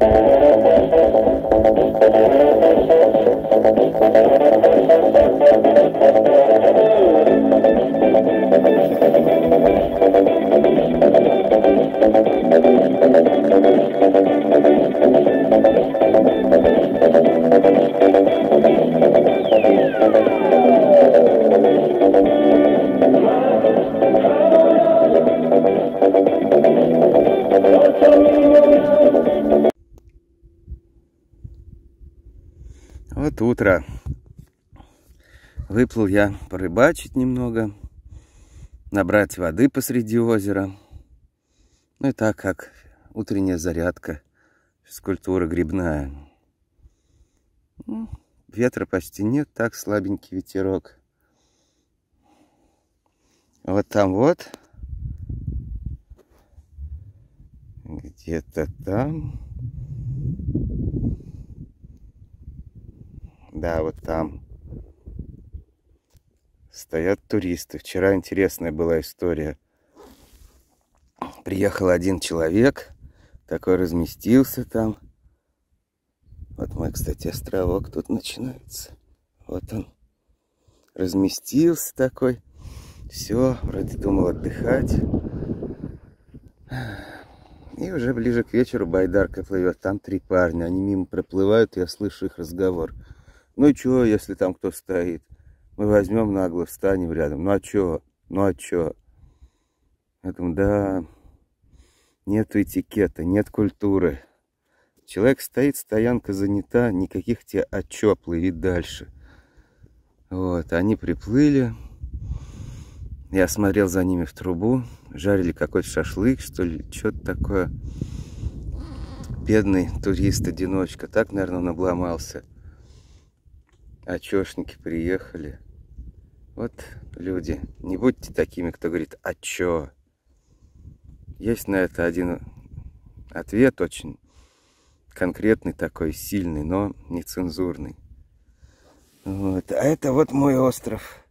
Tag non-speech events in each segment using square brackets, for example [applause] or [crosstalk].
Вот Выплыл я порыбачить немного, набрать воды посреди озера. Ну и так как утренняя зарядка, физкультура грибная. Ну, ветра почти нет, так слабенький ветерок. Вот там вот, где-то там, да, вот там стоят туристы. Вчера интересная была история. Приехал один человек, такой разместился там. Вот мой, кстати, островок тут начинается. Вот он разместился такой. Все, вроде думал отдыхать. И уже ближе к вечеру байдарка плывет. Там три парня. Они мимо проплывают, я слышу их разговор. Ну и что, если там кто стоит? Мы возьмем нагло, встанем рядом. Ну а что? Ну а? Я думаю, да, нет этикета, нет культуры. Человек стоит, стоянка занята, никаких тебе а чё, плыви дальше. Вот, они приплыли. Я смотрел за ними в трубу. Жарили какой-то шашлык, что ли, что-то такое. Бедный турист-одиночка. Так, наверное, он обломался. Очешники приехали. Вот, люди, не будьте такими, кто говорит, а чё? Есть на это один ответ, очень конкретный такой, сильный, но нецензурный. Вот. А это вот мой остров.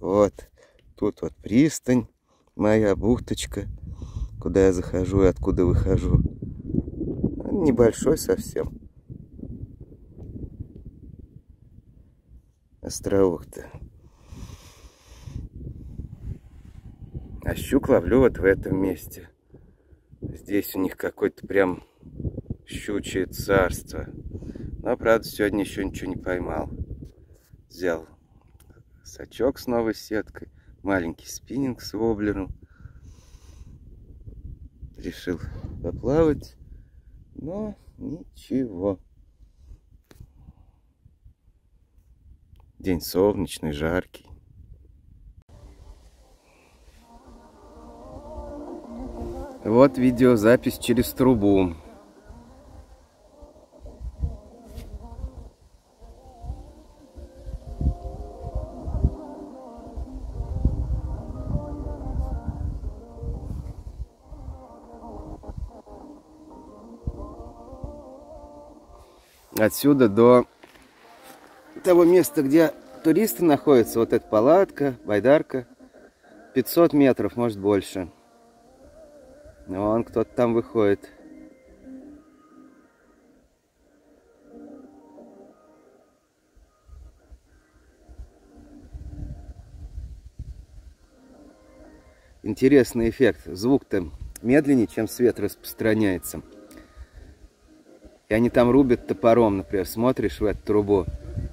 Вот. Тут вот пристань, моя бухточка, куда я захожу и откуда выхожу. Небольшой совсем. Островок-то. А щук ловлю вот в этом месте. Здесь у них какое-то прям щучье царство. Но, правда, сегодня еще ничего не поймал. Взял сачок с новой сеткой, маленький спиннинг с воблером. Решил поплавать, но ничего. День солнечный, жаркий. Вот видеозапись через трубу. Отсюда до того места, где туристы находятся, вот эта палатка, байдарка, 500 метров, может больше. Вон кто-то там выходит. Интересный эффект. Звук-то медленнее, чем свет распространяется. И они там рубят топором, например, смотришь в эту трубу.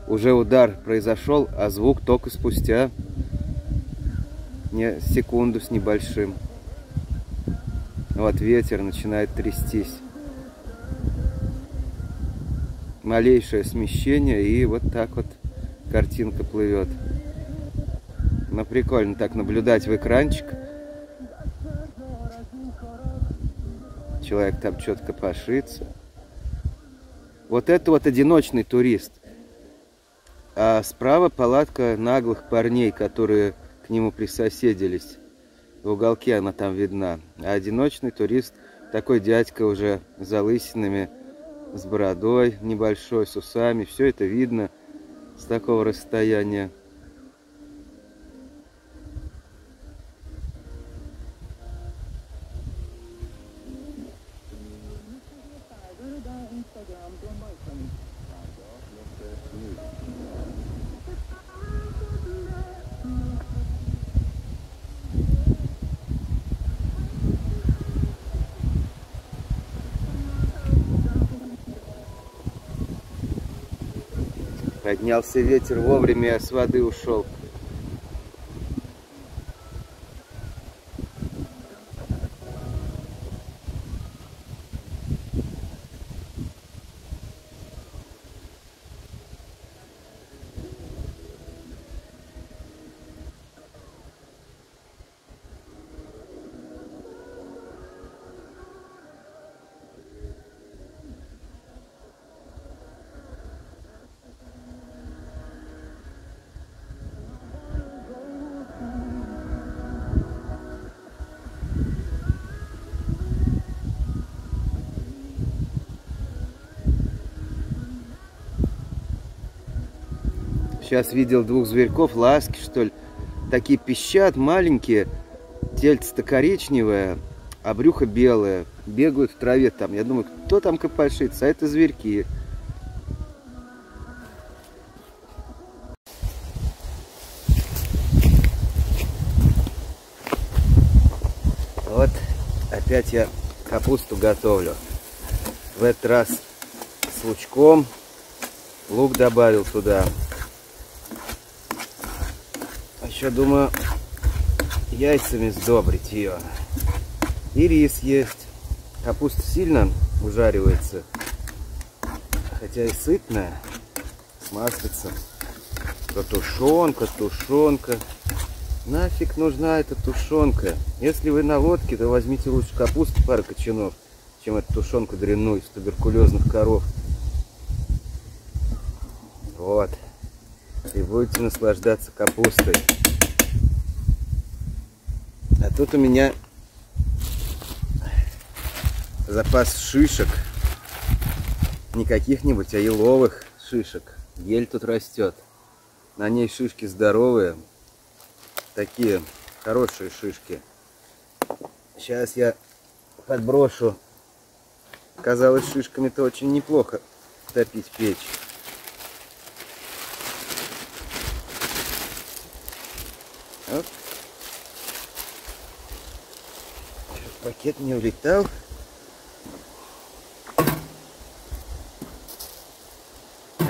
Уже удар произошел, а звук только спустя не секунду с небольшим. Вот ветер начинает трястись. Малейшее смещение, и вот так вот картинка плывет. Ну, прикольно так наблюдать в экранчик. Человек там четко пошится. Вот это вот одиночный турист. А справа палатка наглых парней, которые к нему присоседились. В уголке она там видна. А одиночный турист, такой дядька уже залысинами, с бородой небольшой, с усами. Все это видно с такого расстояния. Поднялся ветер вовремя, с воды ушел. Сейчас видел двух зверьков, ласки, что ли. Такие пищат, маленькие. Тельце-то коричневое, а брюхо белое. Бегают в траве там. Я думаю, кто там копошится? А это зверьки. Вот опять я капусту готовлю. В этот раз с лучком. Лук добавил туда. Еще думаю яйцами сдобрить ее. И рис есть. Капуста сильно ужаривается. Хотя и сытная. С маслицем. То тушенка, тушенка. Нафиг нужна эта тушенка? Если вы на лодке, то возьмите лучше капусту пару кочанов, чем эту тушенку дрянную из туберкулезных коров. Вот. И будете наслаждаться капустой. А тут у меня запас шишек. Не каких-нибудь, а еловых шишек. Ель тут растет. На ней шишки здоровые. Такие хорошие шишки. Сейчас я подброшу. Казалось, шишками-то очень неплохо топить печь. Вот пакет не улетал.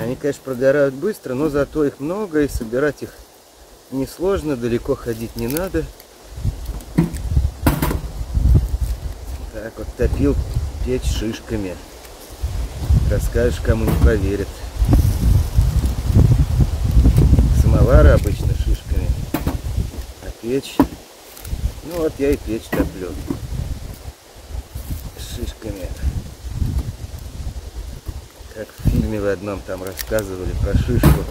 Они, конечно, прогорают быстро, но зато их много, и собирать их несложно, далеко ходить не надо. Так вот топил печь шишками. Расскажешь, кому не поверит. Самовары обычно шишками, а печь... Ну вот я и печь топлю шишками. Как в фильме в одном там рассказывали про шишку.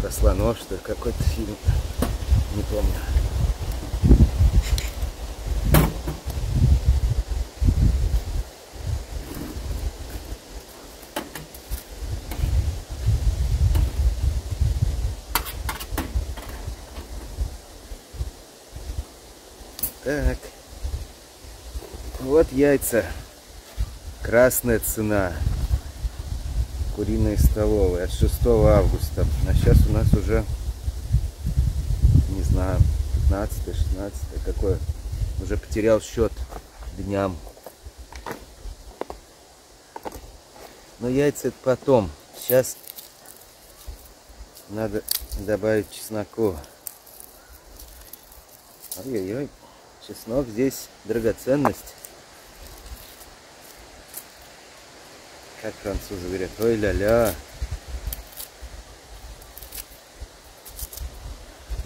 Про слонов, что какой-то фильм. Не помню. Так. Вот яйца. Красная цена. Куриные столовые от 6 августа. А сейчас у нас уже, не знаю, 15 16 какое. Уже потерял счет дням. Но яйца это потом. Сейчас надо добавить чесноку. Ой-ой-ой. Чеснок здесь драгоценность. Как французы говорят, ой ля-ля.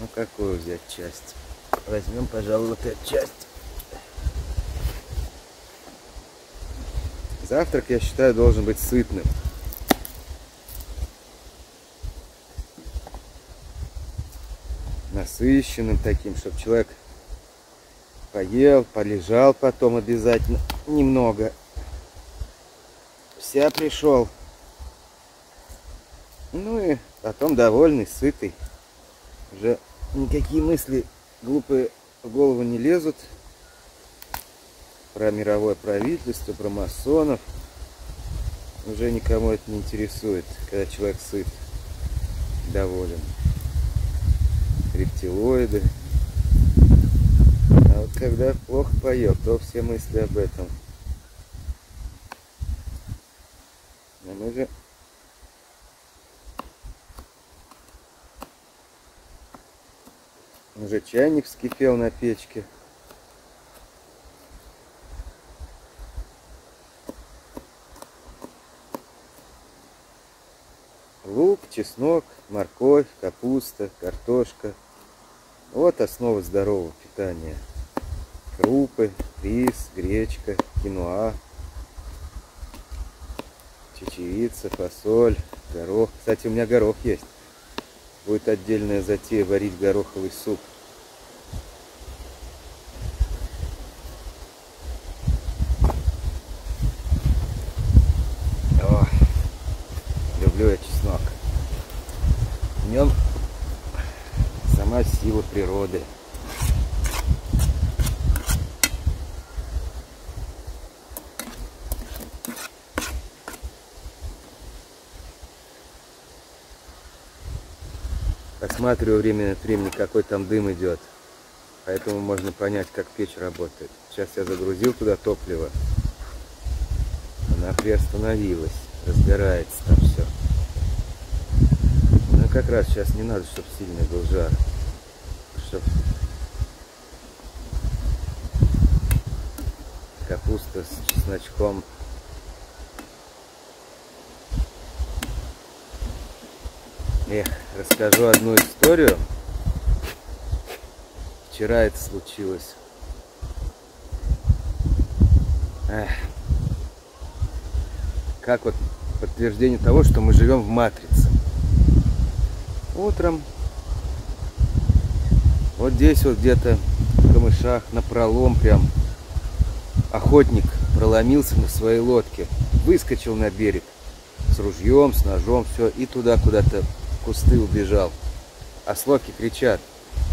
Ну какую взять часть? Возьмем, пожалуй, вот эту часть. Завтрак, я считаю, должен быть сытным. Насыщенным таким, чтобы человек поел, полежал потом обязательно немного. Вся пришел. Ну и потом довольный, сытый. Уже никакие мысли глупые в голову не лезут. Про мировое правительство, про масонов. Уже никому это не интересует, когда человек сыт, доволен. Рептилоиды, вот когда плохо поет, то все мысли об этом. оно же Уже чайник вскипел на печке. Лук, чеснок, морковь, капуста, картошка. Вот основа здорового питания. Крупы, рис, гречка, киноа, чечевица, фасоль, горох. Кстати, у меня горох есть. Будет отдельная затея варить гороховый суп. О, люблю я чеснок. В нем сама сила природы. Посматриваю время от времени, какой там дым идет. Поэтому можно понять, как печь работает. Сейчас я загрузил туда топливо. Она приостановилась. Разгорается там все. Ну как раз сейчас не надо, чтобы сильный был жар. Чтоб капуста с чесночком Эх, расскажу одну историю. Вчера это случилось. Эх. Как вот подтверждение того, что мы живем в матрице. Утром вот здесь вот где-то в камышах на пролом прям охотник проломился на своей лодке, выскочил на берег с ружьем, с ножом, все, и туда куда-то кусты убежал. А словки кричат,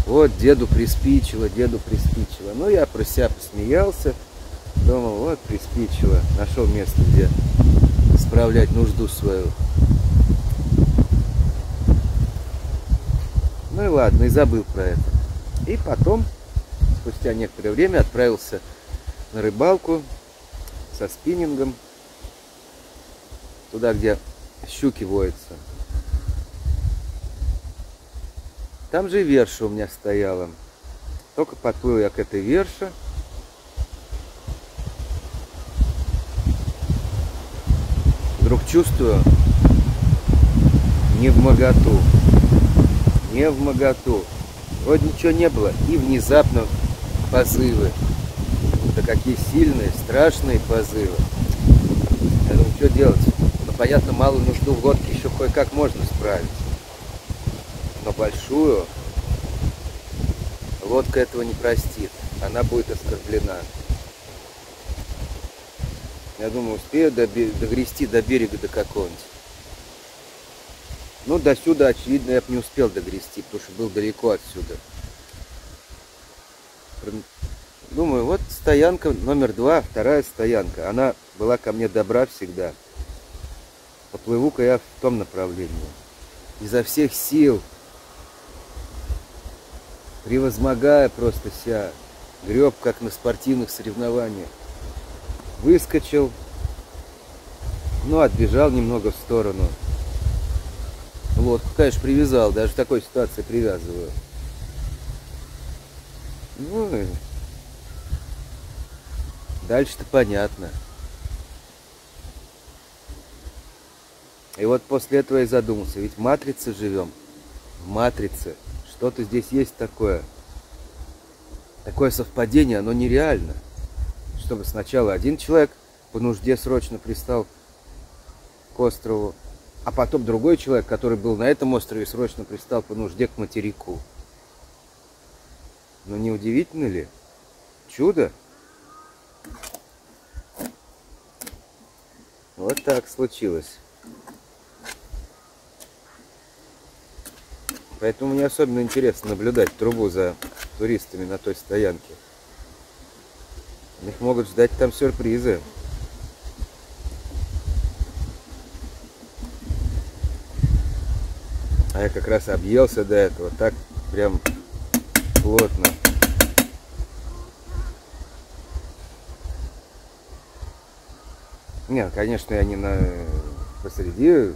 вот деду приспичило, деду приспичило. Ну, я про себя посмеялся, думал, вот приспичило, нашел место, где справлять нужду свою. Ну и ладно, и забыл про это. И потом, спустя некоторое время, отправился на рыбалку со спиннингом, туда, где щуки воются. Там же верша у меня стояла. Только подплыл я к этой верше. Вдруг чувствую, не в моготу. Не в моготу. Вот ничего не было. И внезапно позывы. Да какие сильные, страшные позывы. Я думаю, что делать? Ну, понятно, мало нужду в лодке еще кое-как можно справить но большую, лодка этого не простит. Она будет оскорблена. Я думаю, успею догрести до берега до какого-нибудь. Ну, до сюда, очевидно, я бы не успел догрести, потому что был далеко отсюда. Думаю, вот стоянка номер два, вторая стоянка. Она была ко мне добра всегда. Поплыву-ка я в том направлении. Изо всех сил превозмогая просто себя, греб, как на спортивных соревнованиях. Выскочил, ну, отбежал немного в сторону. Лодку, конечно, привязал, даже в такой ситуации привязываю. Ну, и дальше-то понятно. И вот после этого я задумался, ведь в матрице живем, в матрице – что-то здесь есть такое. Такое совпадение, оно нереально. Чтобы сначала один человек по нужде срочно пристал к острову, а потом другой человек, который был на этом острове, срочно пристал по нужде к материку. Но не удивительно ли? Чудо? Вот так случилось. Поэтому мне особенно интересно наблюдать трубу за туристами на той стоянке. Их могут ждать там сюрпризы. А я как раз объелся до этого, так прям плотно. Нет, конечно, я не на посреди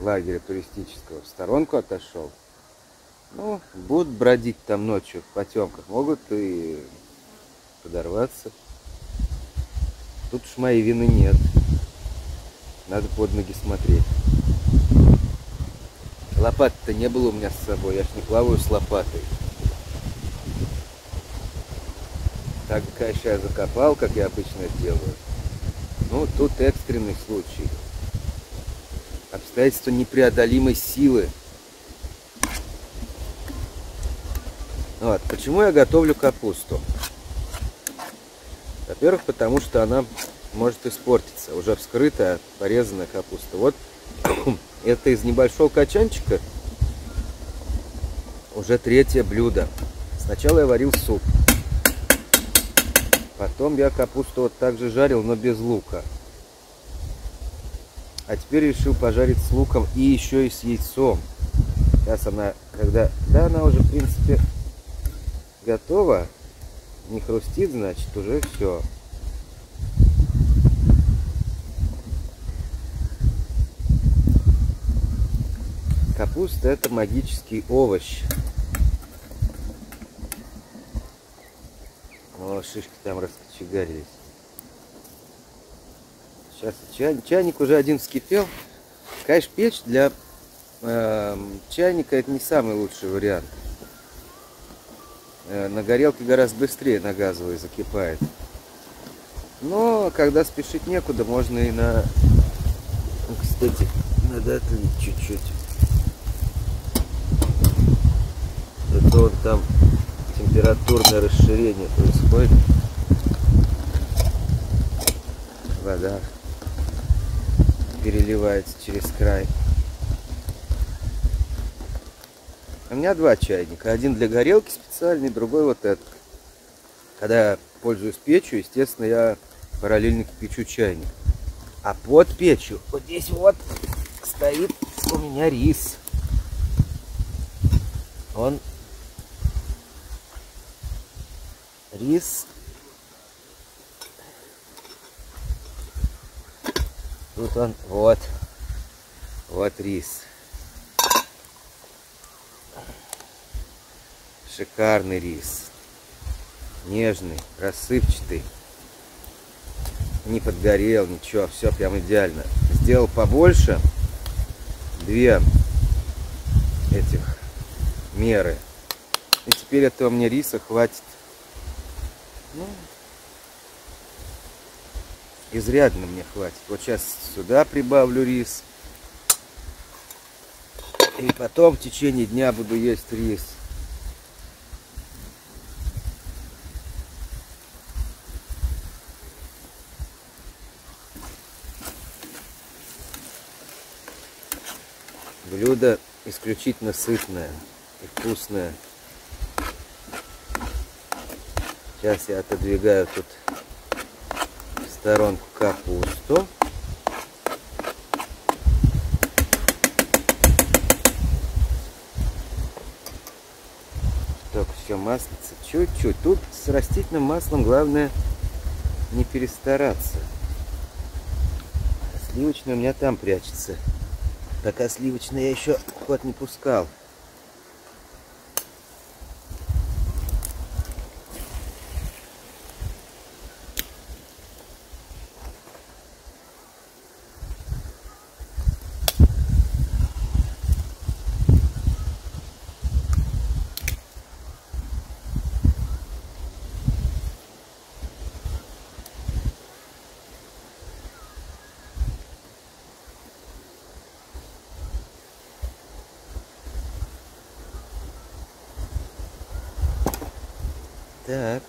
лагеря туристического в сторонку отошел. Ну, будут бродить там ночью в потемках, могут и подорваться. Тут уж моей вины нет. Надо под ноги смотреть. Лопаты-то не было у меня с собой, я ж не плаваю с лопатой. Так, конечно, я закопал, как я обычно делаю. Ну, тут экстренный случай. Обстоятельства непреодолимой силы. Вот. Почему я готовлю капусту? Во-первых, потому что она может испортиться. Уже вскрытая, порезанная капуста. Вот [clears throat] это из небольшого качанчика уже третье блюдо. Сначала я варил суп. Потом я капусту вот так же жарил, но без лука. А теперь решил пожарить с луком и еще и с яйцом. Сейчас она, когда... Да, она уже, в принципе, готова. Не хрустит, значит, уже все. Капуста это магический овощ. О, шишки там раскочегарились. Сейчас чайник, чайник уже один вскипел. Конечно, печь для э, чайника это не самый лучший вариант. Э, на горелке гораздо быстрее на газовой закипает. Но когда спешить некуда, можно и на... Кстати, надо отлить чуть-чуть. Это вот там температурное расширение происходит. Вода переливается через край. У меня два чайника. Один для горелки специальный, другой вот этот. Когда я пользуюсь печью, естественно, я параллельно печу чайник. А под печью вот здесь вот стоит у меня рис. Он рис. Тут он, вот, вот рис. Шикарный рис. Нежный, рассыпчатый. Не подгорел, ничего, все прям идеально. Сделал побольше. Две этих меры. И теперь этого мне риса хватит ну, изрядно мне хватит. Вот сейчас сюда прибавлю рис. И потом в течение дня буду есть рис. Блюдо исключительно сытное и вкусное. Сейчас я отодвигаю тут сторонку капусту. Только все маслица чуть-чуть. Тут с растительным маслом главное не перестараться. Сливочное у меня там прячется. Пока сливочное я еще ход не пускал. Так.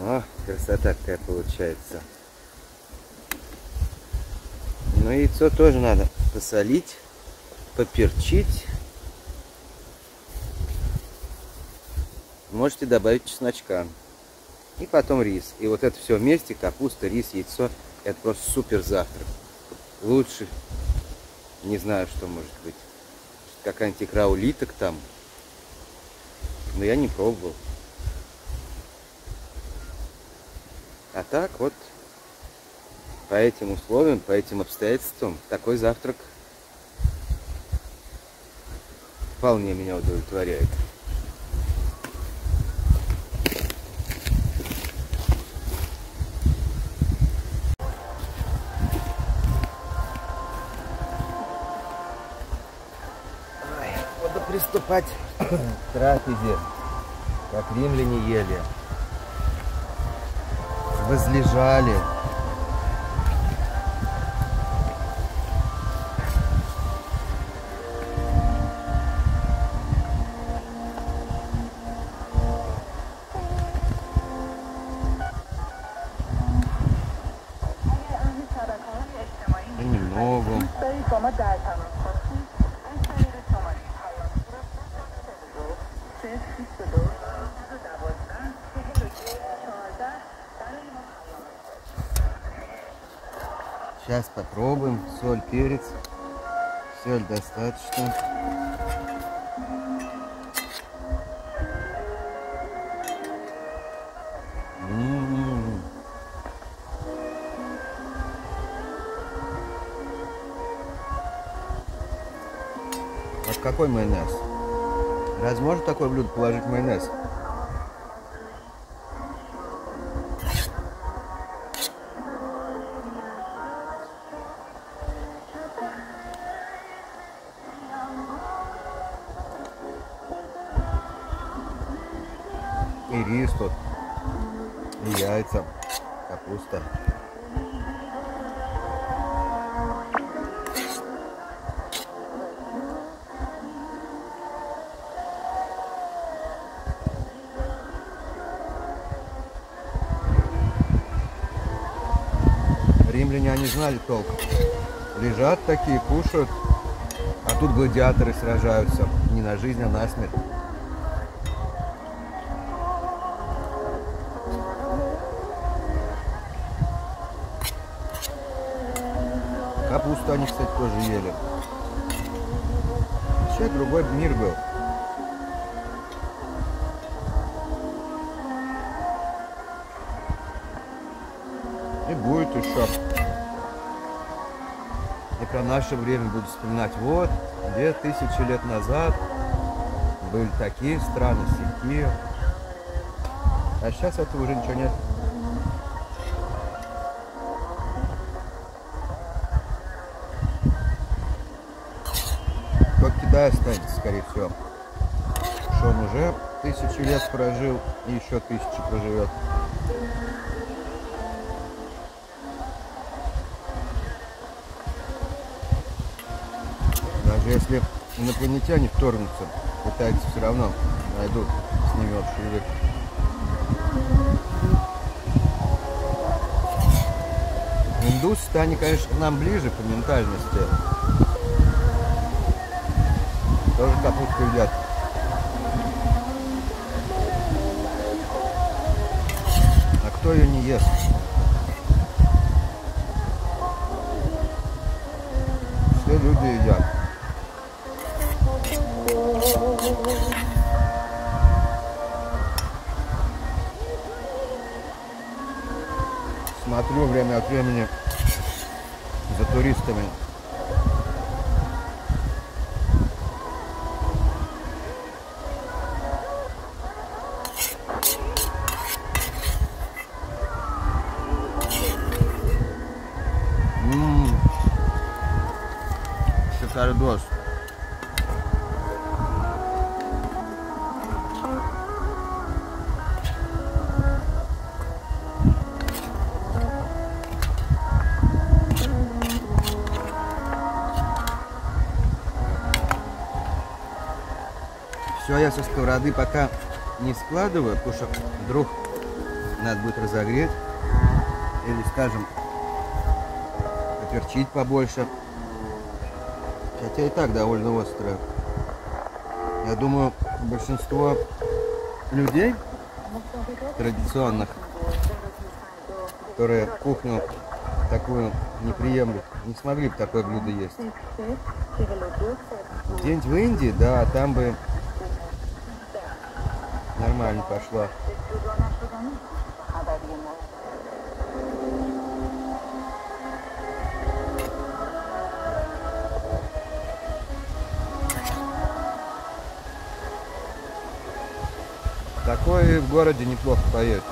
О, красота какая получается. Но яйцо тоже надо посолить, поперчить. можете добавить чесночка. И потом рис. И вот это все вместе, капуста, рис, яйцо, это просто супер завтрак. Лучше, не знаю, что может быть. Какая-нибудь икра улиток там. Но я не пробовал. А так вот, по этим условиям, по этим обстоятельствам, такой завтрак вполне меня удовлетворяет. Надо приступать к трапезе, как римляне ели. Возлежали. Понемногу. Сейчас попробуем. Соль, перец. Достаточно. М-м-м. Вот какой майонез? Разве можно такое блюдо положить майонез? Яйца, капуста. Римляне, они знали толк. Лежат такие, кушают, а тут гладиаторы сражаются. Не на жизнь, а на смерть. Они, кстати, тоже ели. Вообще другой мир был. И будет еще. И про наше время буду вспоминать. Вот, две тысячи лет назад были такие страны, сякие. А сейчас этого уже ничего нет. Китай останется, скорее всего. Что он уже тысячу лет прожил и еще тысячу проживет. Даже если инопланетяне вторгнутся, пытаются все равно найдут с ними общий язык. Индусы-то они, конечно, к нам ближе по ментальности. Тоже капусту едят. А кто ее не ест? Все люди едят. Смотрю время от времени за туристами. Со сковороды пока не складываю, потому что вдруг надо будет разогреть. Или, скажем, поперчить побольше. Хотя и так довольно острое. Я думаю, большинство людей традиционных, которые кухню такую не приемлют, не смогли бы такое блюдо есть. Где-нибудь в Индии, да, там бы Нормально пошла. Такое в городе неплохо поет.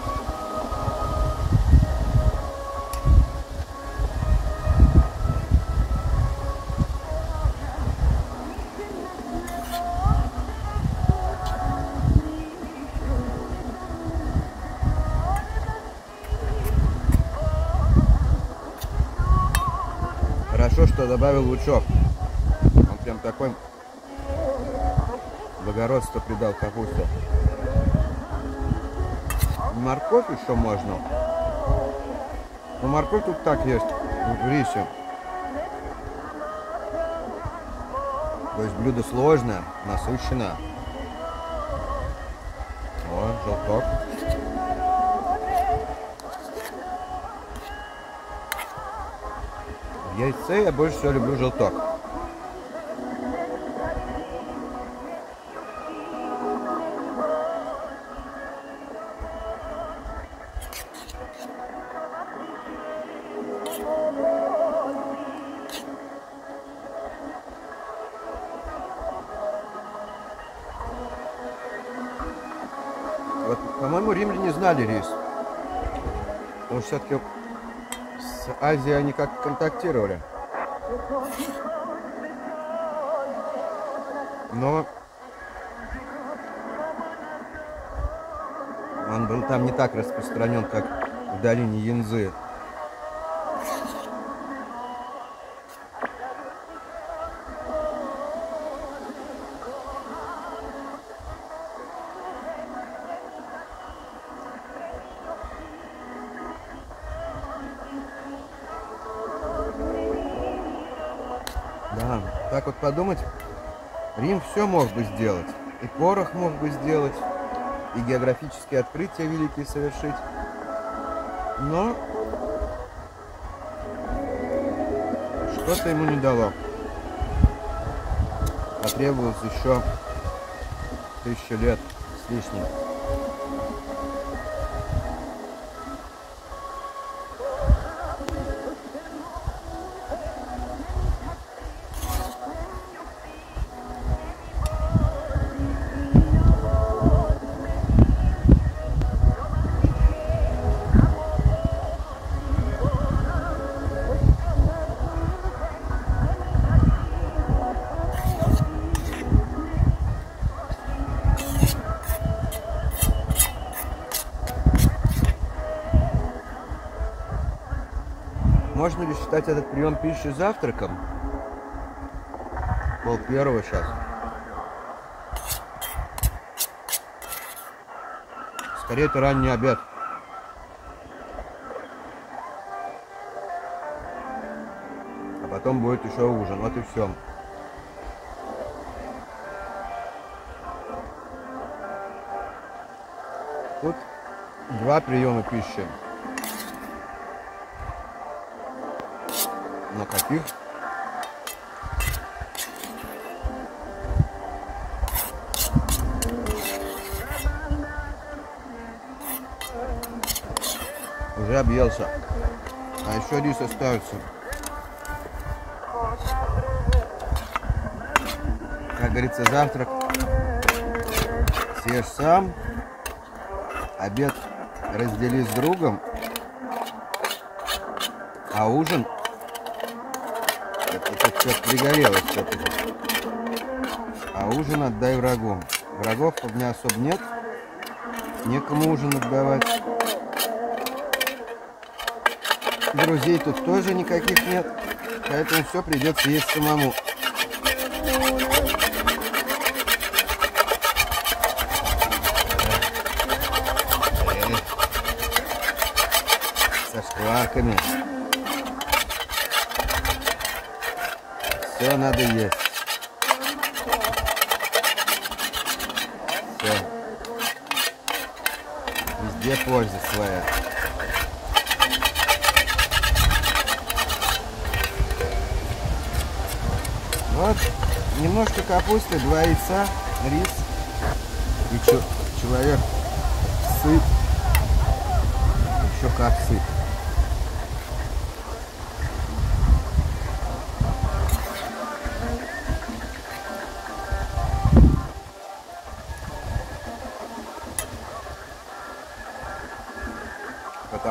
Что добавил лучок. Он прям такой благородство придал капусте. Морковь еще можно. Но морковь тут так есть, в рисе. То есть блюдо сложное, насыщенное. О, желток. Яйце я больше всего люблю желток. Вот, по-моему, римляне знали рис. Что все-таки Азией они как контактировали. Но он был там не так распространен, как в долине Янзы. Все мог бы сделать. И порох мог бы сделать, и географические открытия великие совершить. Но что-то ему не дало. Потребовалось еще тысячу лет с лишним. Можно ли считать этот прием пищи завтраком? Пол первого сейчас. Скорее это ранний обед. А потом будет еще ужин. Вот и все. Тут два приема пищи. Каких? Уже объелся. А еще рис остается. Как говорится, завтрак съешь сам, обед раздели с другом, а ужин все пригорело все-таки. А ужин отдай врагу. Врагов у меня особо нет. Некому ужин отдавать. Друзей тут тоже никаких нет. Поэтому все придется есть самому. Со шкварками. Все надо есть. Все. Везде польза своя. Вот, немножко капусты, два яйца, рис и человек сыт, еще как сыт.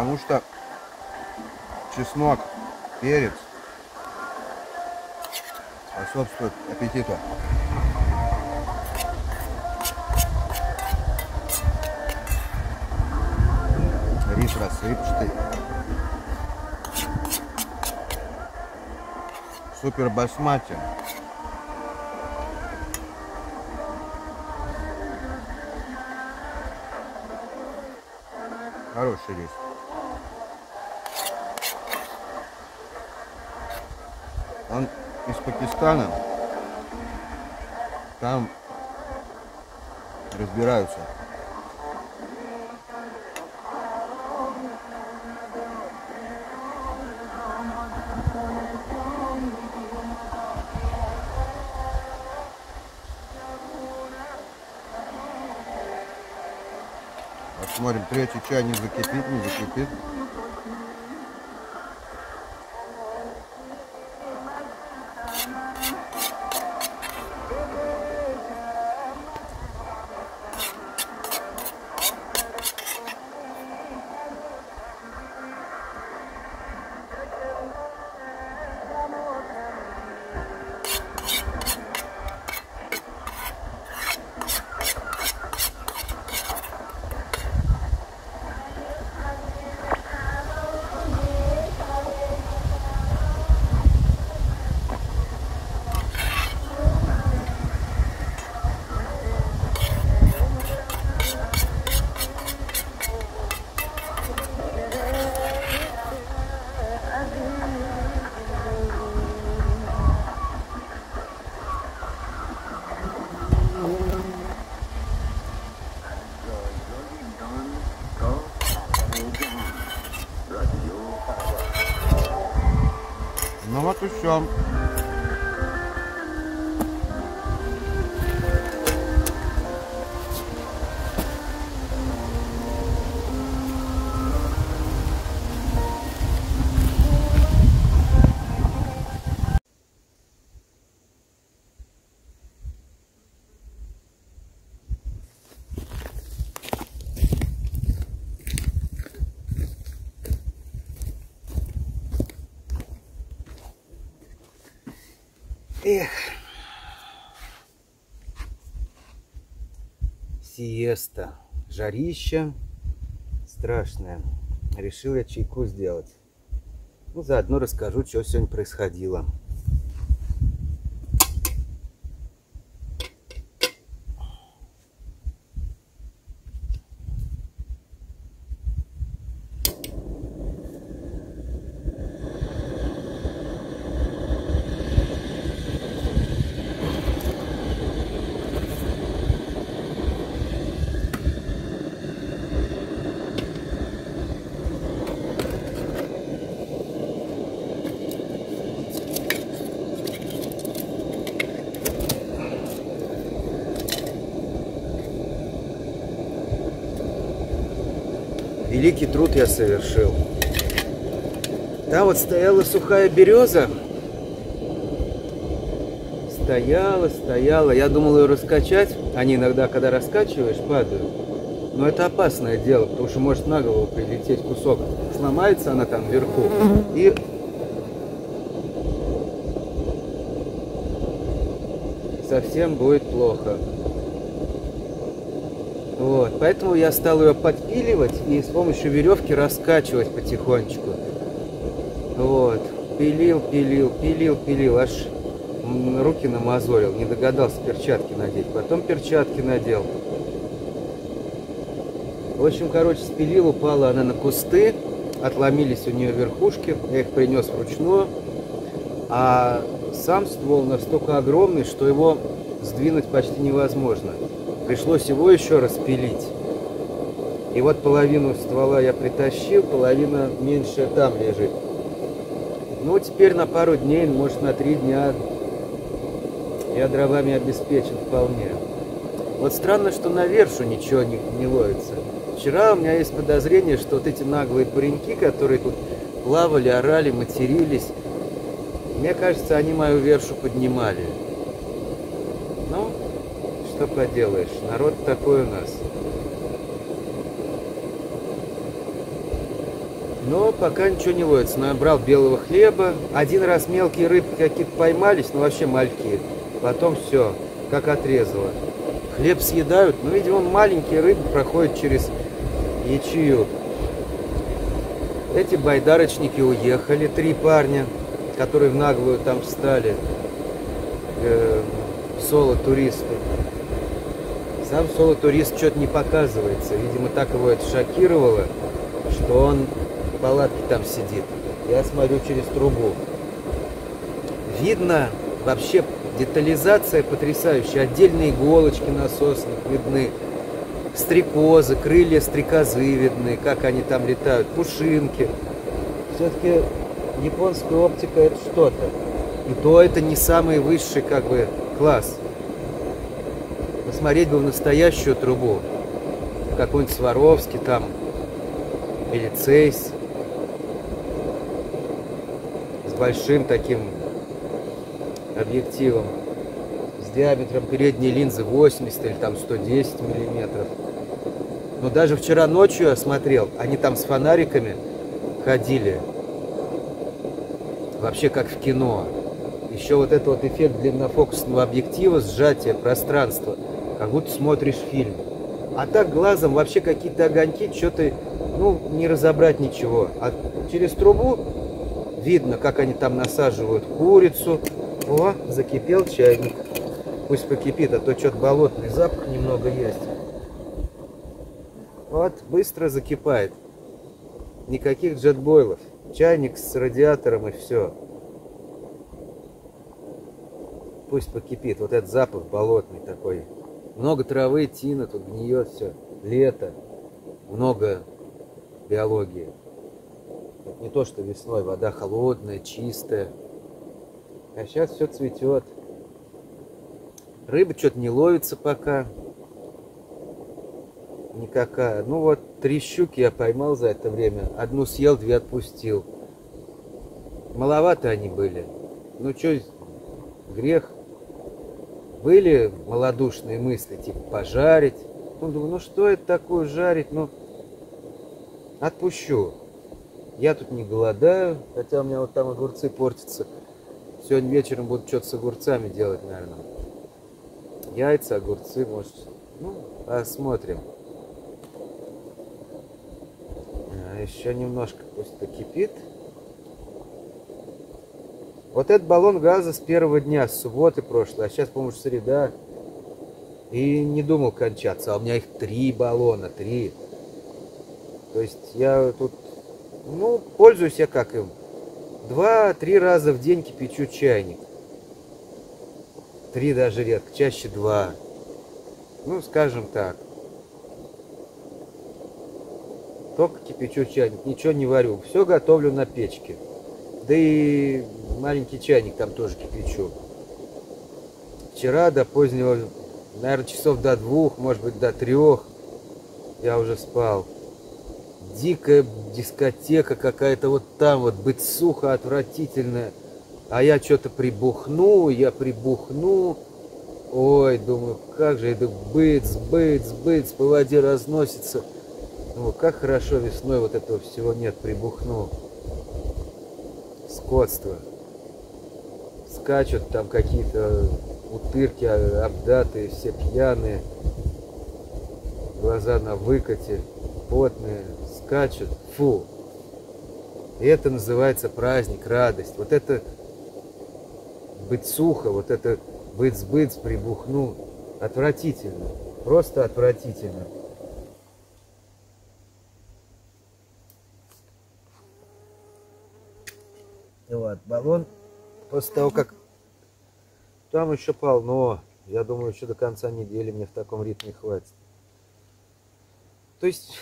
Потому что чеснок, перец способствует аппетиту. Рис рассыпчатый. Супер басмати. Хороший рис. Он из Пакистана. Там разбираются. Посмотрим, третий чай не закипит, не закипит. Сиеста. Жарища страшная. Решил я чайку сделать. Ну, заодно расскажу, что сегодня происходило. Великий труд я совершил. Там вот стояла сухая береза. Стояла, стояла. Я думал ее раскачать. Они иногда, когда раскачиваешь, падают. Но это опасное дело, потому что может на голову прилететь кусок. Сломается она там вверху. И совсем будет плохо. Поэтому я стал ее подпиливать и с помощью веревки раскачивать потихонечку. Вот, пилил, пилил, пилил, пилил, аж руки намазорил, не догадался перчатки надеть. Потом перчатки надел. В общем, короче, спилил, упала она на кусты, отломились у нее верхушки, я их принес вручную. А сам ствол настолько огромный, что его сдвинуть почти невозможно. Пришлось его еще раз пилить. И вот половину ствола я притащил, половина меньше там лежит. Ну, теперь на пару дней, может, на три дня я дровами обеспечен вполне. Вот странно, что на вершу ничего не, не ловится. Вчера у меня есть подозрение, что вот эти наглые пареньки, которые тут плавали, орали, матерились, мне кажется, они мою вершу поднимали. Ну, что поделаешь, народ такой у нас. Но пока ничего не ловится. Набрал белого хлеба. Один раз мелкие рыбки какие-то поймались, но вообще мальки. Потом все, как отрезало. Хлеб съедают, но, видимо, маленькие рыбы проходят через ячею. Эти байдарочники уехали, три парня, которые в наглую там встали, э, соло-туристы. Сам соло-турист что-то не показывается. Видимо, так его это шокировало, что он в палатке там сидит. Я смотрю через трубу. Видно вообще детализация потрясающая. Отдельные иголочки насосных видны. Стрекозы, крылья стрекозы видны, как они там летают, пушинки. Все-таки японская оптика это что-то. И то это не самый высший как бы класс. Посмотреть бы в настоящую трубу. Какой-нибудь Сваровский там. Или Цейс. С большим таким объективом. С диаметром передней линзы 80 или там 110 миллиметров. Но даже вчера ночью я смотрел, они там с фонариками ходили. Вообще как в кино. Еще вот этот вот эффект длиннофокусного объектива, сжатие пространства, как будто смотришь фильм. А так глазом вообще какие-то огоньки, что-то, ну, не разобрать ничего. А через трубу видно, как они там насаживают курицу. О, закипел чайник. Пусть покипит, а то что-то болотный запах немного есть. Вот, быстро закипает. Никаких джетбойлов. Чайник с радиатором и все. Пусть покипит. Вот этот запах болотный такой. Много травы, тина, тут гниет все. Лето. Много биологии. Это не то, что весной вода холодная, чистая. А сейчас все цветет. Рыба что-то не ловится пока. Никакая. Ну вот, три щуки я поймал за это время. Одну съел, две отпустил. Маловато они были. Ну что, грех. Были малодушные мысли, типа пожарить. Ну, думаю, ну что это такое жарить? Ну, отпущу. Я тут не голодаю, хотя у меня вот там огурцы портятся. Сегодня вечером буду что-то с огурцами делать, наверное. Яйца, огурцы, может. Ну, посмотрим. А еще немножко пусть покипит. Вот этот баллон газа с первого дня, с субботы прошлой, а сейчас, по-моему, среда. И не думал кончаться. А у меня их три баллона, три. То есть я тут, ну, пользуюсь я как им. Два-три раза в день кипячу чайник. Три даже редко, чаще два. Ну, скажем так. Только кипячу чайник, ничего не варю. Все готовлю на печке. Да и маленький чайник там тоже кипячу. Вчера до позднего, наверное, часов до двух, может быть, до трех я уже спал. Дикая дискотека какая-то вот там, вот быть сухо, отвратительная. А я что-то прибухну, я прибухну. Ой, думаю, как же это быц, быц, быц по воде разносится. Думаю, как хорошо весной вот этого всего нет, прибухну скотство. Скачут там какие-то утырки обдатые, все пьяные, глаза на выкате, потные, скачут. Фу! И это называется праздник, радость. Вот это быть сухо, вот это быц-быц, прибухну. Отвратительно. Просто отвратительно. Вот, баллон после того, как там еще полно, я думаю, еще до конца недели мне в таком ритме хватит. То есть,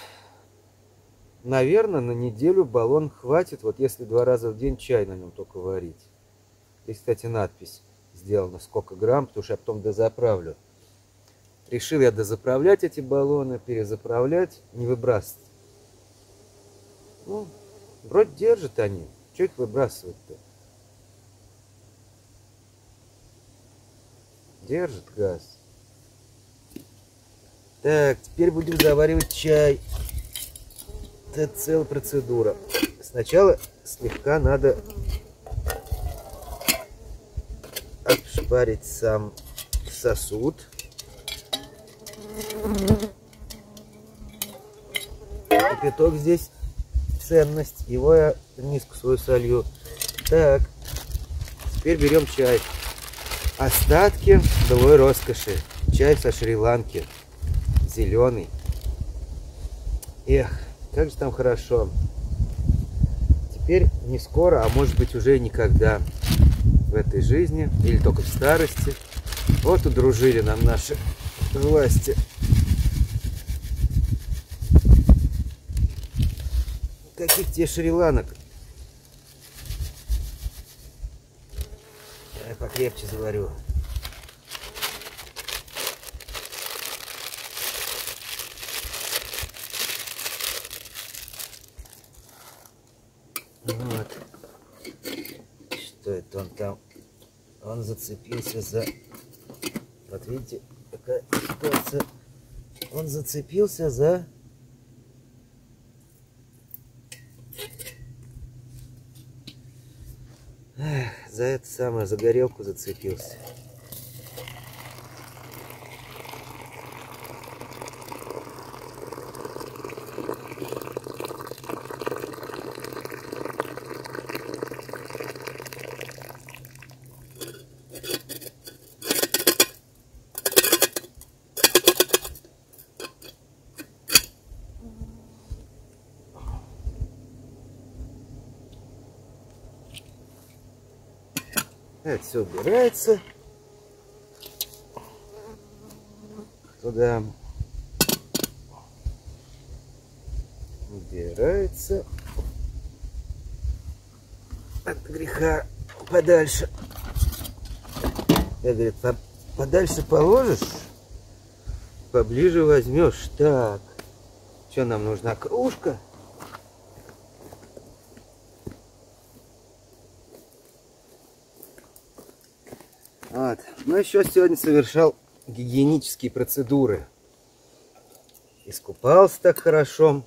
наверное, на неделю баллон хватит, вот если два раза в день чай на нем только варить. Здесь, кстати, надпись сделана, сколько грамм, потому что я потом дозаправлю. Решил я дозаправлять эти баллоны, перезаправлять, не выбрасывать. Ну, вроде держат они. Че их выбрасывать-то? Держит газ. Так, теперь будем заваривать чай. Это целая процедура. Сначала слегка надо обшпарить сам сосуд. Кипяток здесь ценность. Его я низко свою солью. Так, теперь берем чай. Остатки былой роскоши. Чай со Шри-Ланки. Зеленый. Эх, как же там хорошо. Теперь не скоро, а может быть уже никогда в этой жизни, или только в старости. Вот удружили нам наши власти. Каких тебе шри-ланок? Я покрепче заварю. Вот. Что это он там? Он зацепился за... Вот видите, какая ситуация. Он зацепился за... Эх, за это самое, за горелку зацепился. Все убирается. Туда убирается от греха подальше. Я говорит, подальше положишь, поближе возьмешь. Так, что нам нужна кружка? Вот. Ну, еще сегодня совершал гигиенические процедуры. Искупался так хорошо,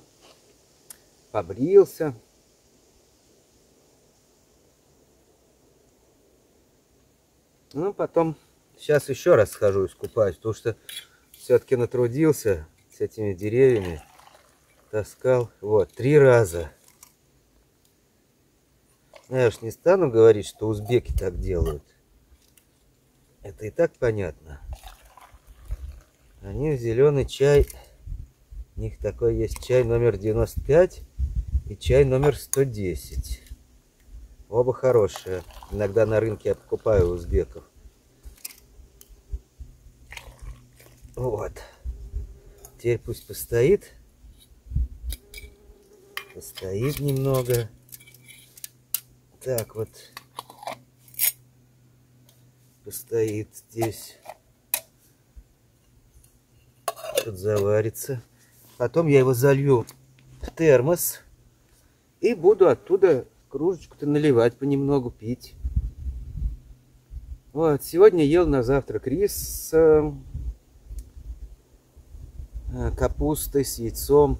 побрился. Ну, потом сейчас еще раз схожу искупаюсь, потому что все-таки натрудился с этими деревьями. Таскал, вот, три раза. Ну, я уж не стану говорить, что узбеки так делают. Это и так понятно. Они в зеленый чай. У них такой есть чай номер 95 и чай номер 110. Оба хорошие. Иногда на рынке я покупаю узбеков. Вот. Теперь пусть постоит. Постоит немного. Так вот постоит здесь. Тут заварится. Потом я его залью в термос. И буду оттуда кружечку-то наливать понемногу, пить. Вот, сегодня ел на завтрак рис с э, капустой, с яйцом.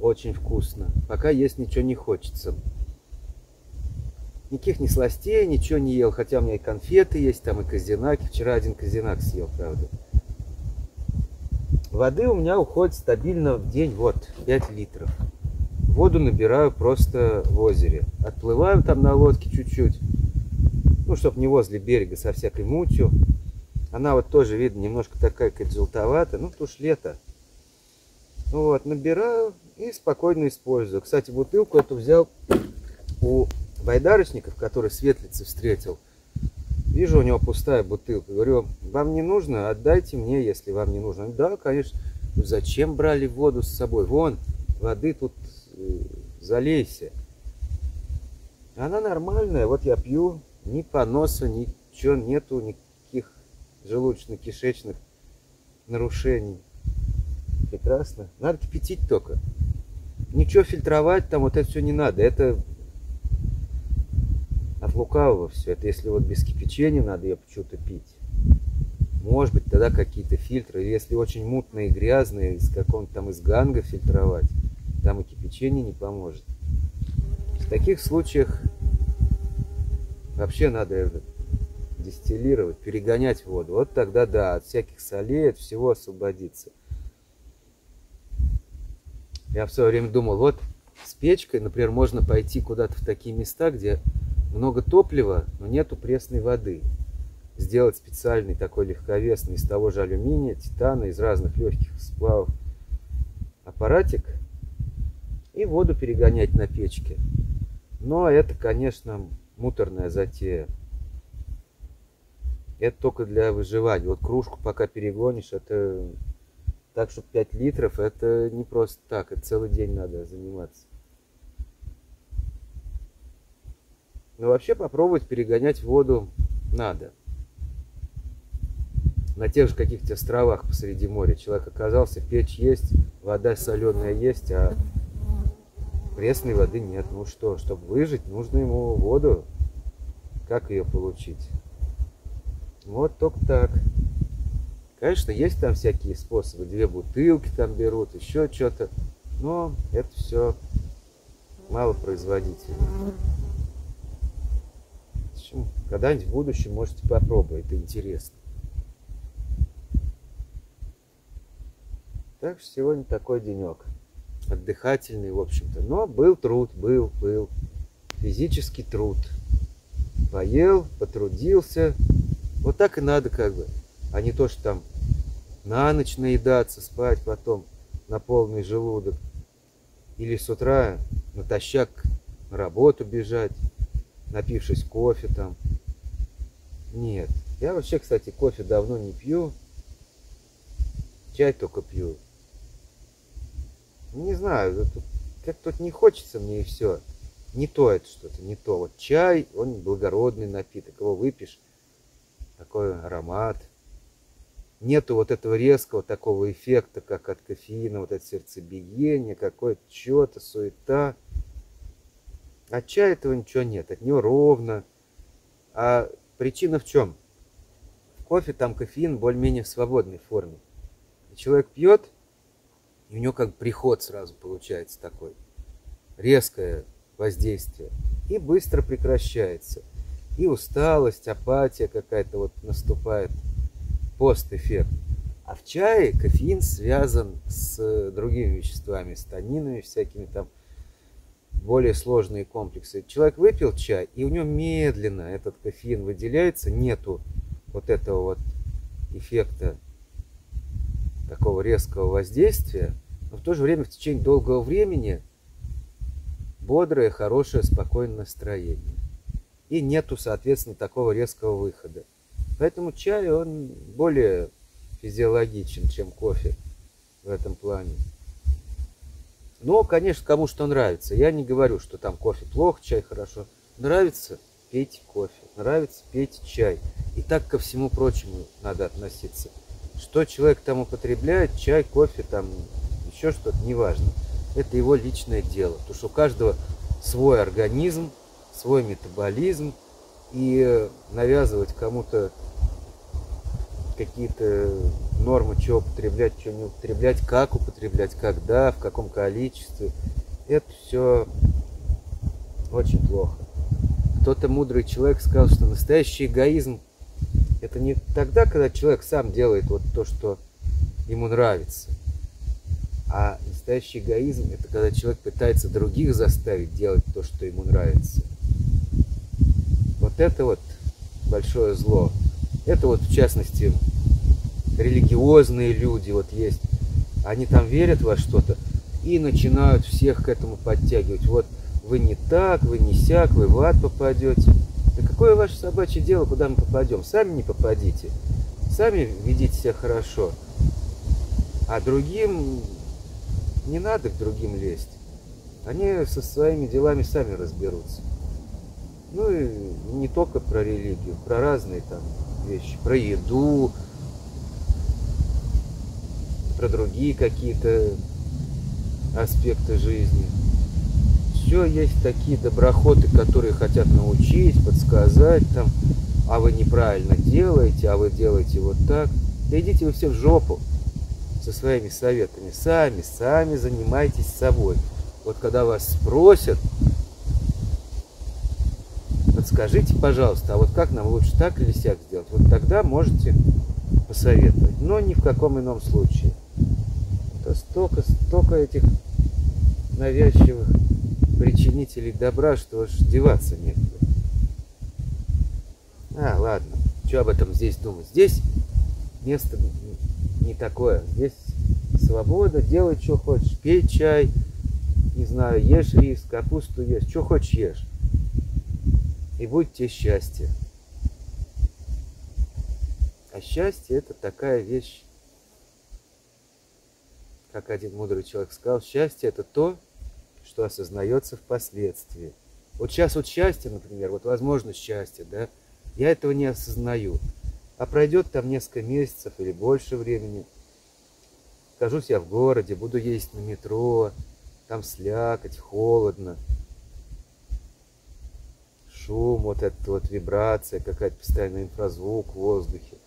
Очень вкусно. Пока есть ничего не хочется. Никаких не сластей, ничего не ел. Хотя у меня и конфеты есть, там и казинаки. Вчера один казинак съел, правда. Воды у меня уходит стабильно в день, вот, 5 литров. Воду набираю просто в озере. Отплываю там на лодке чуть-чуть. Ну, чтобы не возле берега со всякой мутью. Она вот тоже, видно, немножко такая как желтоватая. Ну, потому что лето. Вот, набираю и спокойно использую. Кстати, бутылку эту взял у байдарочников, который светлицы встретил, вижу, у него пустая бутылка. Говорю, вам не нужно, отдайте мне, если вам не нужно. Да, конечно. Ну, зачем брали воду с собой? Вон, воды тут э, залейся. Она нормальная, вот я пью, ни поноса, ничего нету, никаких желудочно-кишечных нарушений. Прекрасно. Надо кипятить только. Ничего фильтровать там, вот это все не надо. Это лукавого все. Это если вот без кипячения надо ее почему-то пить. Может быть, тогда какие-то фильтры. Если очень мутные, грязные, из какого-то там из ганга фильтровать, там и кипячение не поможет. В таких случаях вообще надо дистиллировать, перегонять воду. Вот тогда да, от всяких солей, от всего освободиться. Я в свое время думал, вот с печкой, например, можно пойти куда-то в такие места, где много топлива, но нету пресной воды. Сделать специальный такой легковесный из того же алюминия, титана, из разных легких сплавов аппаратик и воду перегонять на печке. Но это, конечно, муторная затея. Это только для выживания. Вот кружку пока перегонишь, это так, чтобы 5 литров, это не просто так, это целый день надо заниматься. Но вообще попробовать перегонять воду надо. На тех же каких-то островах посреди моря человек оказался, печь есть, вода соленая есть, а пресной воды нет. Ну что, чтобы выжить, нужно ему воду. Как ее получить? Вот только так. Конечно, есть там всякие способы. Две бутылки там берут, еще что-то. Но это все малопроизводительно. Когда-нибудь в будущем можете попробовать, это интересно. Так что сегодня такой денек. Отдыхательный, в общем-то. Но был труд, был, был. Физический труд. Поел, потрудился. Вот так и надо как бы а не то, что там на ночь наедаться, спать потом на полный желудок. Или с утра натощак на работу бежать, напившись кофе там. Нет. Я вообще, кстати, кофе давно не пью. Чай только пью. Не знаю, как тут не хочется мне и все. Не то это что-то, не то. Вот чай, он благородный напиток, его выпьешь, такой аромат нету вот этого резкого такого эффекта, как от кофеина, вот это сердцебиение, какое-то что-то, суета. От чая этого ничего нет, от него ровно. А причина в чем? В кофе там кофеин более-менее в свободной форме. И человек пьет, и у него как приход сразу получается такой. Резкое воздействие. И быстро прекращается. И усталость, апатия какая-то вот наступает – постэффект. А в чае кофеин связан с другими веществами, с танинами всякими там, более сложные комплексы. Человек выпил чай, и у него медленно этот кофеин выделяется, нету вот этого вот эффекта такого резкого воздействия, но в то же время в течение долгого времени бодрое, хорошее, спокойное настроение. И нету, соответственно, такого резкого выхода. Поэтому чай, он более физиологичен, чем кофе в этом плане. Но, конечно, кому что нравится. Я не говорю, что там кофе плохо, чай хорошо. Нравится – пейте кофе. Нравится – пейте чай. И так ко всему прочему надо относиться. Что человек там употребляет, чай, кофе, там еще что-то, неважно. Это его личное дело. Потому что у каждого свой организм, свой метаболизм. И навязывать кому-то какие-то нормы, что употреблять, что не употреблять, как употреблять, когда, в каком количестве. Это все очень плохо. Кто-то мудрый человек сказал, что настоящий эгоизм это не тогда, когда человек сам делает вот то, что ему нравится. А настоящий эгоизм это когда человек пытается других заставить делать то, что ему нравится. Вот это вот большое зло. Это вот в частности религиозные люди вот есть. Они там верят во что-то и начинают всех к этому подтягивать. Вот вы не так, вы не сяк, вы в ад попадете. Да какое ваше собачье дело, куда мы попадем? Сами не попадите. Сами ведите себя хорошо. А другим не надо к другим лезть. Они со своими делами сами разберутся. Ну и не только про религию, про разные там вещи, про еду, про другие какие-то аспекты жизни. Все есть такие доброхоты, которые хотят научить, подсказать там, а вы неправильно делаете, а вы делаете вот так. Да идите вы все в жопу со своими советами. Сами, сами занимайтесь собой. Вот когда вас спросят, подскажите, пожалуйста, а вот как нам лучше так или сяк сделать? Вот тогда можете посоветовать, но ни в каком ином случае. Это столько, столько этих навязчивых причинителей добра, что аж деваться некуда. А, ладно, что об этом здесь думать? Здесь место не такое. Здесь свобода, делай, что хочешь, пей чай, не знаю, ешь рис, капусту ешь, что хочешь ешь. И будет тебе счастье. А счастье это такая вещь, как один мудрый человек сказал, счастье это то, что осознается впоследствии. Вот сейчас вот счастье, например, вот возможность счастья, да, я этого не осознаю. А пройдет там несколько месяцев или больше времени. Окажусь я в городе, буду ездить на метро, там слякоть, холодно, шум, вот эта вот вибрация, какая-то постоянный инфразвук в воздухе,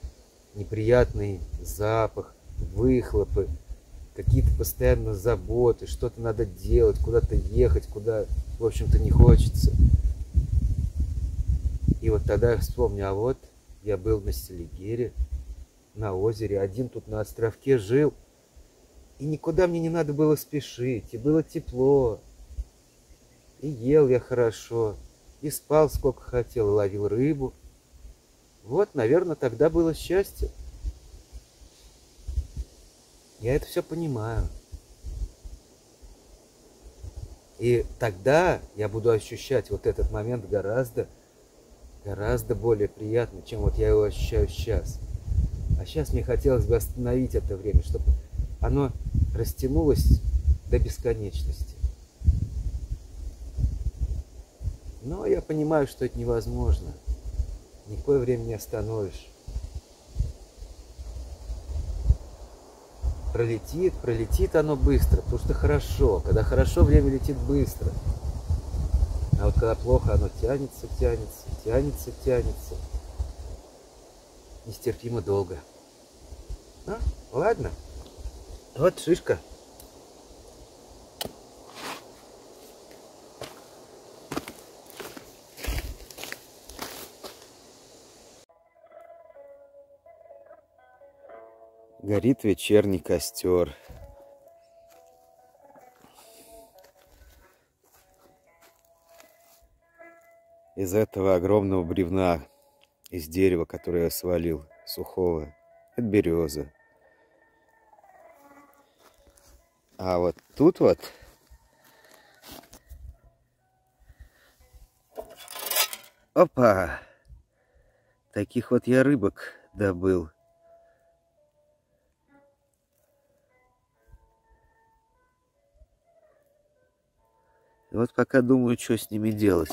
неприятный запах, выхлопы, какие-то постоянно заботы, что-то надо делать, куда-то ехать, куда, в общем-то, не хочется. И вот тогда я вспомню, а вот я был на Селигере, на озере, один тут на островке жил, и никуда мне не надо было спешить, и было тепло, и ел я хорошо, и спал сколько хотел, и ловил рыбу. Вот, наверное, тогда было счастье. Я это все понимаю. И тогда я буду ощущать вот этот момент гораздо гораздо более приятно, чем вот я его ощущаю сейчас. А сейчас мне хотелось бы остановить это время, чтобы оно растянулось до бесконечности. Но я понимаю, что это невозможно. Никакое время не остановишь. Пролетит, пролетит оно быстро, потому что хорошо. Когда хорошо, время летит быстро. А вот когда плохо, оно тянется, тянется, тянется, тянется. Нестерпимо долго. Ну, ладно. Вот шишка. Горит вечерний костер. из этого огромного бревна, из дерева, которое я свалил, сухого. Это береза. А вот тут вот Опа! Таких вот я рыбок добыл. И вот пока думаю, что с ними делать.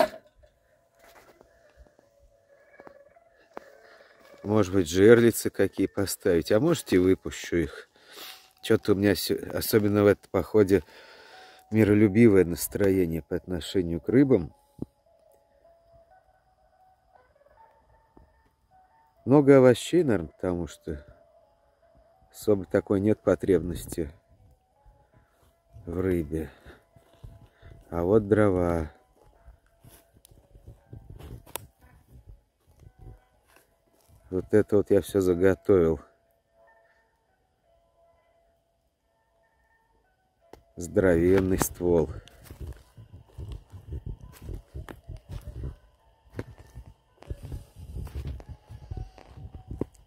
Может быть, жерлицы какие поставить, а может и выпущу их. Что-то у меня, особенно в этом походе, миролюбивое настроение по отношению к рыбам. Много овощей, наверное, потому что особо такой нет потребности в рыбе. А вот дрова. Вот это вот я все заготовил. Здоровенный ствол.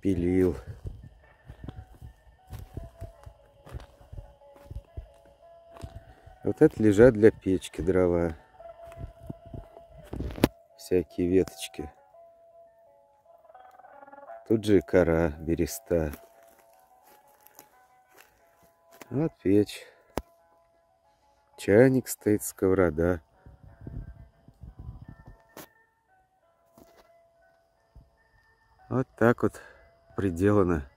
Пилил. Вот это лежат для печки дрова. Всякие веточки. Тут же кора, береста. Вот печь. Чайник стоит, сковорода. Вот так вот приделана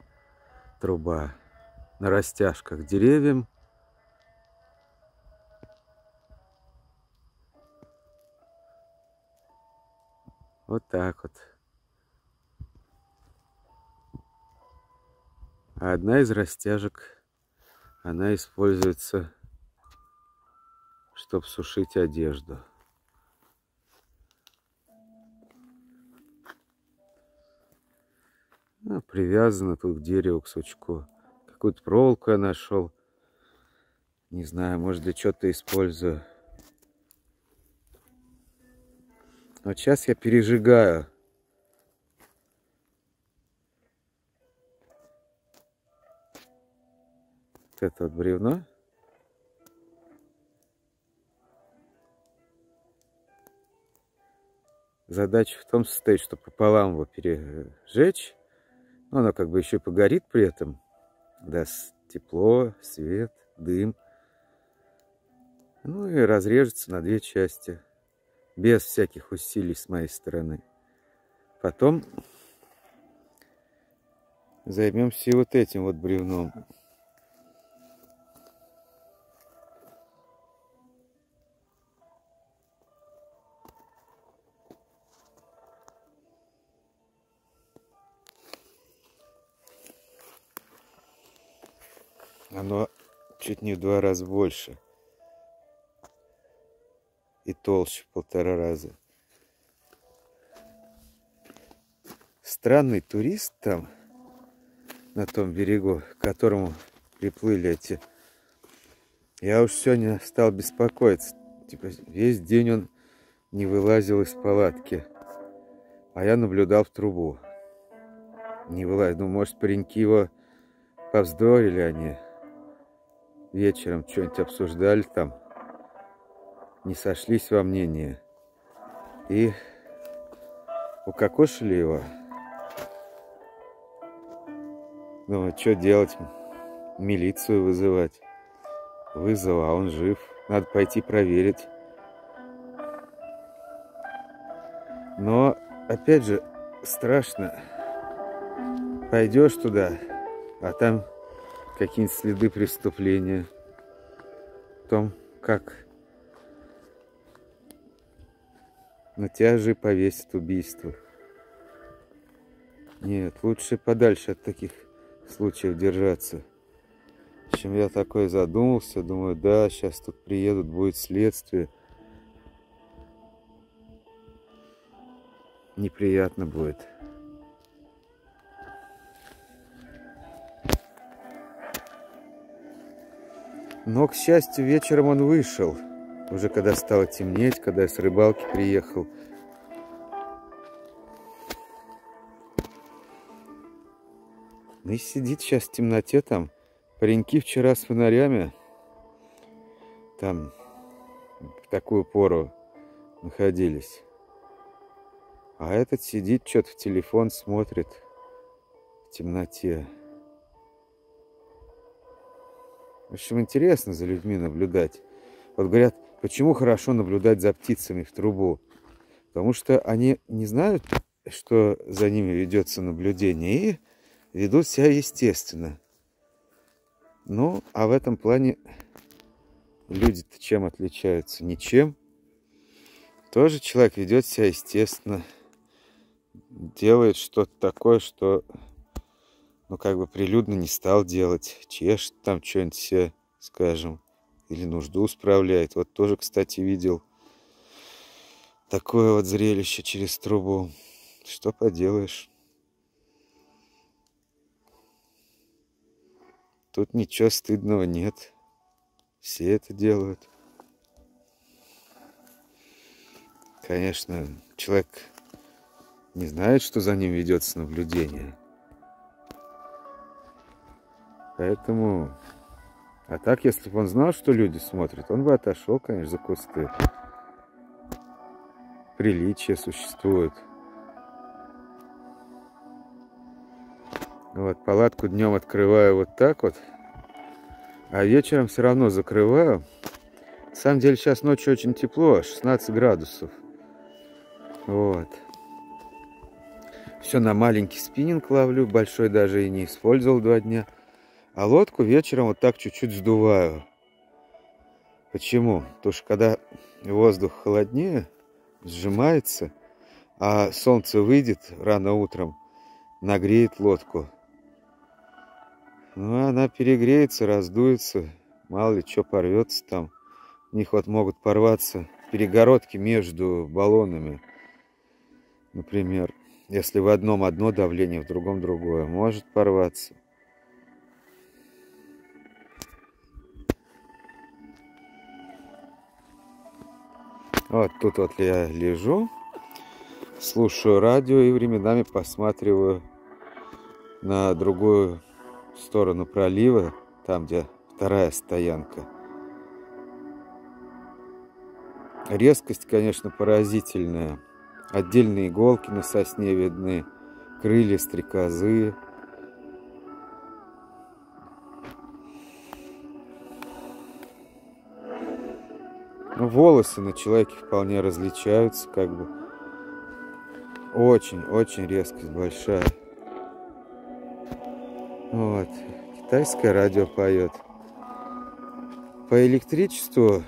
труба. на растяжках деревьям. Вот так вот. А одна из растяжек, она используется, чтобы сушить одежду. Ну, привязано тут к дереву, к сучку. Какую-то проволоку я нашел. Не знаю, может для чего-то использую. Вот сейчас я пережигаю. Вот это вот бревно. Задача в том состоит, что пополам его пережечь. Но оно как бы еще погорит при этом. Даст тепло, свет, дым. Ну и разрежется на две части без всяких усилий с моей стороны. Потом займемся и вот этим вот бревном. Оно чуть не в два раза больше и толще полтора раза. Странный турист там, на том берегу, к которому приплыли эти. Я уж сегодня стал беспокоиться. Типа весь день он не вылазил из палатки. А я наблюдал в трубу. Не вылазил. Ну, может, пареньки его повздорили они. Вечером что-нибудь обсуждали там не сошлись во мнении. И укокошили его. Ну, что делать? Милицию вызывать. Вызова, а он жив. Надо пойти проверить. Но, опять же, страшно. Пойдешь туда, а там какие-нибудь следы преступления. В том, как На тебя же повесит убийство. Нет, лучше подальше от таких случаев держаться. Чем я такой задумался, думаю, да, сейчас тут приедут, будет следствие. Неприятно будет. Но, к счастью, вечером он вышел. Уже когда стало темнеть, когда я с рыбалки приехал. Ну и сидит сейчас в темноте там. Пареньки вчера с фонарями там в такую пору находились. А этот сидит, что-то в телефон смотрит в темноте. В общем, интересно за людьми наблюдать. Вот говорят, Почему хорошо наблюдать за птицами в трубу? Потому что они не знают, что за ними ведется наблюдение, и ведут себя естественно. Ну, а в этом плане люди-то чем отличаются? Ничем. Тоже человек ведет себя естественно, делает что-то такое, что, ну, как бы прилюдно не стал делать, чешет там что-нибудь себе, скажем или нужду справляет. Вот тоже, кстати, видел такое вот зрелище через трубу. Что поделаешь? Тут ничего стыдного нет. Все это делают. Конечно, человек не знает, что за ним ведется наблюдение. Поэтому а так, если бы он знал, что люди смотрят, он бы отошел, конечно, за кусты. Приличие существует. Вот, палатку днем открываю вот так вот, а вечером все равно закрываю. На самом деле сейчас ночью очень тепло, 16 градусов. Вот. Все на маленький спиннинг ловлю, большой даже и не использовал два дня. А лодку вечером вот так чуть-чуть сдуваю. Почему? Потому что когда воздух холоднее, сжимается, а солнце выйдет рано утром, нагреет лодку. Ну, она перегреется, раздуется, мало ли что порвется там. У них вот могут порваться перегородки между баллонами, например. Если в одном одно давление, в другом другое, может порваться. Вот тут вот я лежу, слушаю радио и временами посматриваю на другую сторону пролива, там, где вторая стоянка. Резкость, конечно, поразительная. Отдельные иголки на сосне видны, крылья стрекозы. Ну, волосы на человеке вполне различаются, как бы. Очень-очень резкость большая. Вот. Китайское радио поет. По электричеству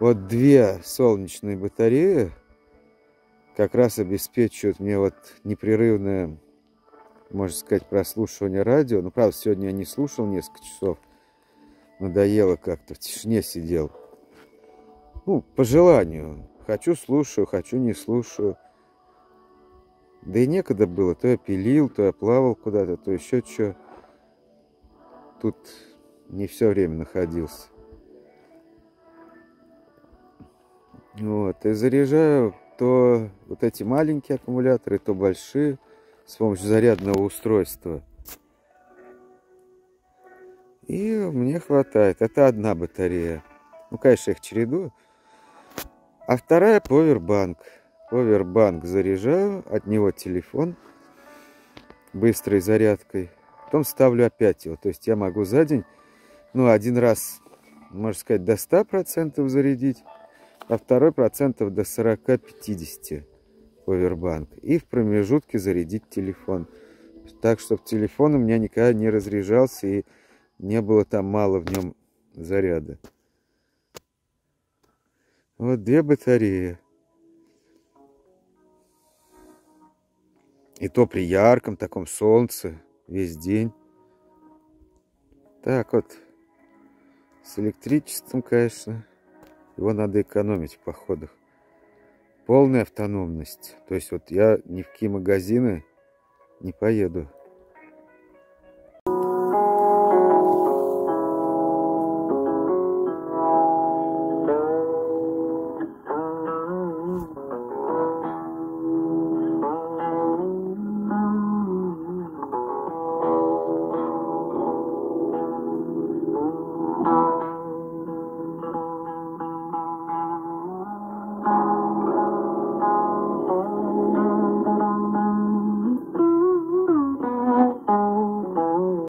вот две солнечные батареи как раз обеспечивают мне вот непрерывное, можно сказать, прослушивание радио. Ну, правда, сегодня я не слушал несколько часов. Надоело как-то, в тишине сидел. Ну, по желанию. Хочу слушаю, хочу не слушаю. Да и некогда было. То я пилил, то я плавал куда-то, то еще что. Тут не все время находился. Вот. И заряжаю то вот эти маленькие аккумуляторы, то большие с помощью зарядного устройства. И мне хватает. Это одна батарея. Ну, конечно, их чередую. А вторая повербанк. Повербанк заряжаю, от него телефон быстрой зарядкой. Потом ставлю опять его. То есть я могу за день, ну, один раз, можно сказать, до 100% зарядить, а второй процентов до 40-50 повербанк. И в промежутке зарядить телефон. Так, чтобы телефон у меня никогда не разряжался и не было там мало в нем заряда. Вот две батареи. И то при ярком таком солнце весь день. Так вот, с электричеством, конечно, его надо экономить в походах. Полная автономность. То есть вот я ни в какие магазины не поеду.